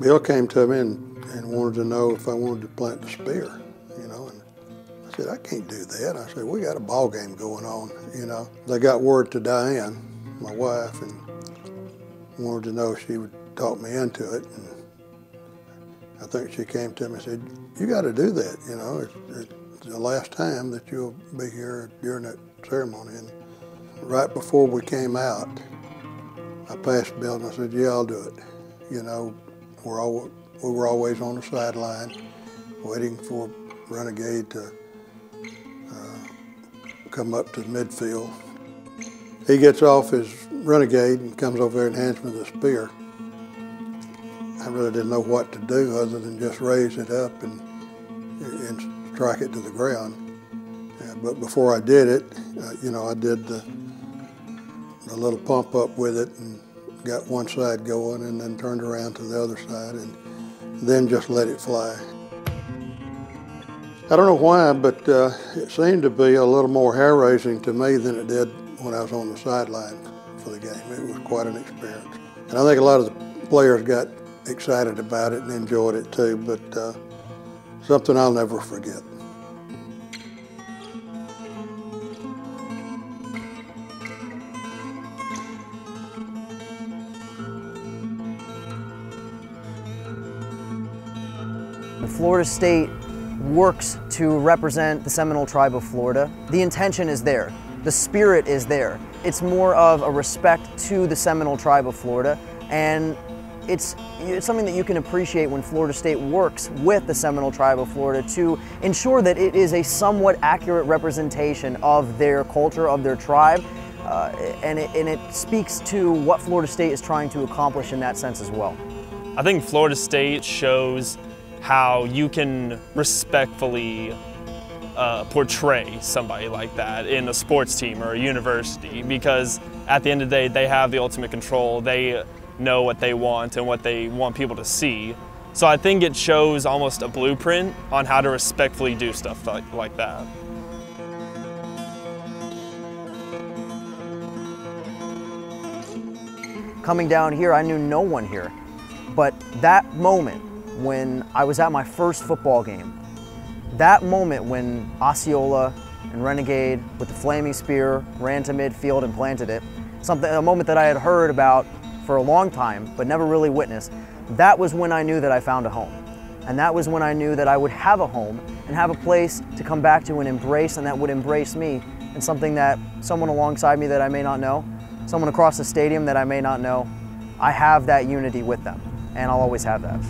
Bill came to me and, and wanted to know if I wanted to plant the spear, you know, and I said, I can't do that. I said, we got a ball game going on, you know. They got word to Diane, my wife, and wanted to know if she would talk me into it. And I think she came to me and said, you got to do that, you know. It's, it's the last time that you'll be here during that ceremony. And right before we came out, I passed Bill and I said, yeah, I'll do it. You know, we're all, we were always on the sideline waiting for Renegade to uh, come up to midfield. He gets off his Renegade and comes over there and hands me the spear. I really didn't know what to do other than just raise it up and, and strike it to the ground. Uh, but before I did it, uh, you know, I did the, the little pump up with it and got one side going and then turned around to the other side and then just let it fly. I don't know why, but uh, it seemed to be a little more hair raising to me than it did when I was on the sideline for the game. It was quite an experience. And I think a lot of the players got excited about it and enjoyed it too, but uh, something I'll never forget. Florida State works to represent the Seminole tribe of Florida. The intention is there. The spirit is there. It's more of a respect to the Seminole tribe of Florida and it's, it's something that you can appreciate when Florida State works with the Seminole tribe of Florida to ensure that it is a somewhat accurate representation of their culture, of their tribe, uh, and, it, and it speaks to what Florida State is trying to accomplish in that sense as well. I think Florida State shows how you can respectfully uh, portray somebody like that in a sports team or a university because at the end of the day they have the ultimate control they know what they want and what they want people to see so I think it shows almost a blueprint on how to respectfully do stuff like, that. Coming down here, I knew no one here. But that moment when I was at my first football game. That moment when Osceola and Renegade with the flaming spear ran to midfield and planted it, something a moment that I had heard about for a long time but never really witnessed, that was when I knew that I found a home. And that was when I knew that I would have a home and have a place to come back to and embrace and that would embrace me and something that someone alongside me that I may not know, someone across the stadium that I may not know, I have that unity with them and I'll always have that.